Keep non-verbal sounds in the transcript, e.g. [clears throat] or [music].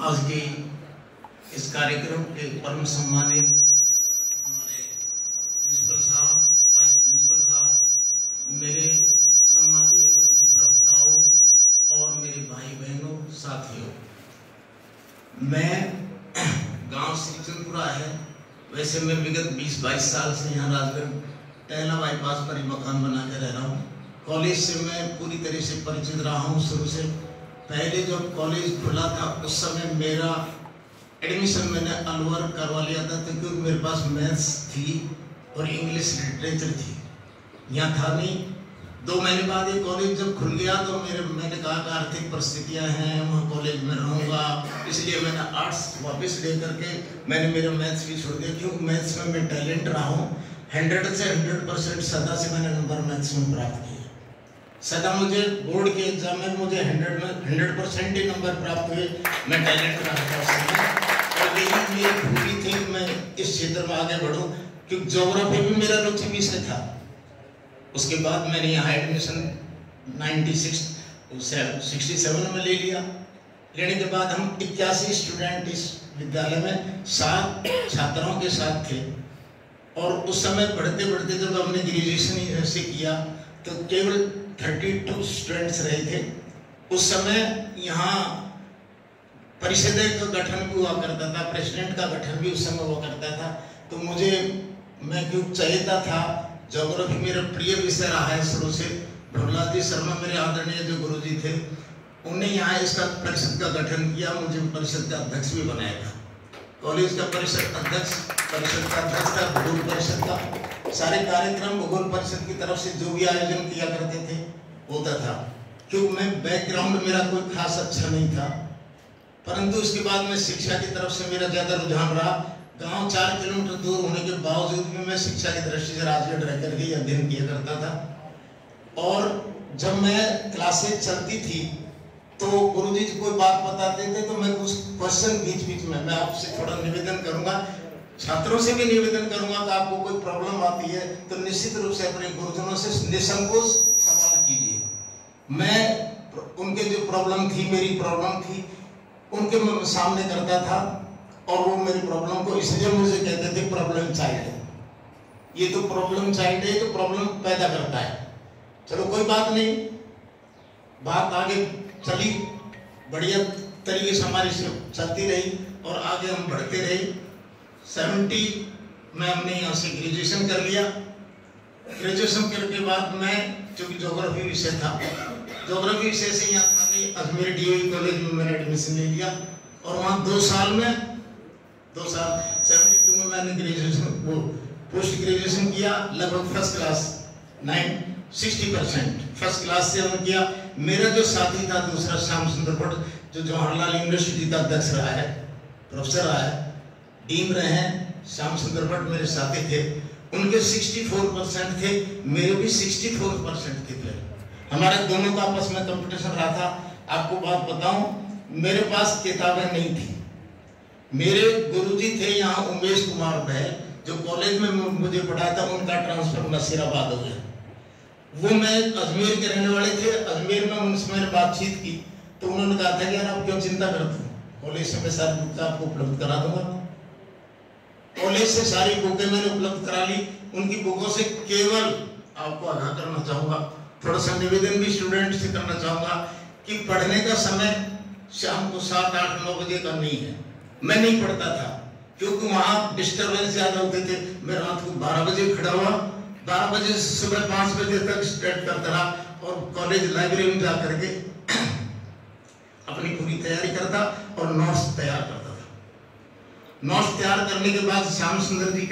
आज के इस कार्यक्रम के परम सम्मानित हमारे प्रिंसिपल साहब, वाइस प्रिंसिपल साहब, मेरे सम्मानीय गुरु जी प्रवक्ताओं और मेरे भाई बहनों साथियों। मैं गाँव श्रीचंदपुरा है। वैसे मैं विगत 20-22 साल से यहाँ राजगढ़, टहला बाईपास पर ही मकान बना के रह रहा हूँ। कॉलेज से मैं पूरी तरह से परिचित रहा हूँ। शुरू से पहले जब कॉलेज खुला था, उस समय मेरा एडमिशन मैंने अलवर करवा लिया था तो क्योंकि मेरे पास मैथ्स थी और इंग्लिश लिटरेचर थी। यहाँ था नहीं। दो महीने बाद ये कॉलेज जब खुल गया तो मेरे, मैंने कहा कि आर्थिक परिस्थितियाँ हैं, वहाँ कॉलेज में रहूँगा। इसलिए मैंने आर्ट्स वापस ले करके मैंने मेरा मैथ्स भी छोड़ दिया, क्योंकि मैथ्स में मैं टैलेंट रहा हूँ। हंड्रेड से हंड्रेड परसेंट सदा से मैंने नंबर मैथ्स में प्राप्त किया। सदा मुझे बोर्ड के एग्ज़ाम में मुझे हंड्रेड में हंड्रेड परसेंट ही नंबर प्राप्त हुए। मैं टैलेंट रहा था उस समय और यही मेरी खूबी थी मैं इस क्षेत्र में आगे बढ़ूँ, क्योंकि जोग्राफी भी मेरा रुचि विषय था। उसके बाद मैंने यहाँ एडमिशन 96 67 में ले लिया। लेने के बाद हम इक्यासी स्टूडेंट इस विद्यालय में सात छात्रों के साथ थे। और उस समय पढ़ते पढ़ते जब हमने ग्रेजुएशन से किया तो केवल 32 स्टूडेंट्स रहे थे। उस समय यहाँ परिषद का गठन भी हुआ करता था, प्रेसिडेंट का गठन भी उस समय हुआ करता था। तो मुझे, मैं क्यों चाहता था? जोग्राफी मेरा प्रिय विषय रहा है शुरू से। भवलाल जी शर्मा मेरे आदरणीय जो गुरु जी थे, उन्हें यहाँ इसका परिषद का गठन किया, मुझे परिषद का अध्यक्ष भी बनाया था। कॉलेज का परिषद अध्यक्ष, परिषद का अध्यक्ष था, भूगोल परिषद का। सारे कार्यक्रम भूगोल परिषद की तरफ़ से जो भी आयोजन किया करते थे, होता था। क्योंकि मैं बैकग्राउंड मेरा कोई खास अच्छा नहीं था। परंतु उसके बाद में शिक्षा की तरफ़ से मेरा ज़्यादा रुझान रहा। गाँव चार किलोमीटर दूर होने के बावजूद भी मैं शिक्षा की दृष्टि से राजगढ़ रह करके अध्ययन किया करता था। और जब मैं क्लासेज चलती थी तो गुरु जी कोई बात बताते थे तो मैं कुछ क्वेश्चन बीच बीच में, मैं आपसे थोड़ा निवेदन करूँगा छात्रों से भी निवेदन करूँगा कि आपको कोई प्रॉब्लम आती है तो निश्चित रूप से अपने गुरुजनों से निसंकोच सवाल कीजिए। मैं उनके जो प्रॉब्लम थी, मेरी प्रॉब्लम थी, उनके सामने करता था, और वो मेरी प्रॉब्लम को इसलिए मुझे कहते थे प्रॉब्लम चाइल्ड ये तो प्रॉब्लम चाइल्ड है तो प्रॉब्लम पैदा करता है। चलो, कोई बात नहीं। बात आगे चली, बढ़िया तरीके से हमारी चलती रही, और आगे हम बढ़ते रहे। सेवेंटी में हमने यहाँ से ग्रेजुएशन कर लिया। ग्रेजुएशन करने के बाद मैं चूँकि जोग्राफी विषय था जोग्राफी विषय से यहाँ था अजमेर डी कॉलेज में मैंने एडमिशन ले लिया और वहाँ दो साल में, दो साल सेवेंटी टू में मैंने ग्रेजुएशन वो पोस्ट ग्रेजुएशन किया, लगभग first class nine sixty percent first class से हमने किया। मेरा जो साथी था दूसरा, श्याम सुंदर भट्ट, जो जवाहरलाल यूनिवर्सिटी का अध्यक्ष रहा है प्रोफेसर रहा है डीन रहे हैं, श्याम सुंदर भट्ट मेरे साथी थे, उनके 64 परसेंट थे, मेरे भी 64 परसेंट थे। फिर हमारे दोनों का आपस में कंपटीशन रहा था। आपको बात बताऊँ, मेरे पास किताबें नहीं थी। मेरे गुरुजी थे यहाँ उमेश कुमार बहल, जो कॉलेज में मुझे पढ़ाया था, उनका ट्रांसफ़र नसीराबाद हो गया। वो मैं अजमेर के रहने वाले थे। अजमेर में उनसे मैंने बातचीत की तो उन्होंने कहा था कि यार आप क्यों चिंता करते हो? कॉलेज से मैं सारी बुक आपको उपलब्ध करा दूँगा। कॉलेज से सारी बुकें मैंने उपलब्ध करा ली। उनकी बुकों से केवल आपको आगाह करना चाहूँगा। थोड़ा सा निवेदन भी स्टूडेंट से करना चाहूँगा कि पढ़ने का समय शाम को सात, आठ, नौ बजे का नहीं है। मैं नहीं पढ़ता था, क्योंकि वहाँ डिस्टर्बेंस ज़्यादा होते थे। मैं रात को बारह बजे खड़ा हुआ। बारह बजे से सुबह पाँच बजे तक स्टार्ट करता रहा और कॉलेज लाइब्रेरी में जा करके [clears throat] अपनी पूरी तैयारी करता और नोट्स तैयार करता। नोट्स तैयार करने के बाद श्याम सुंदर जी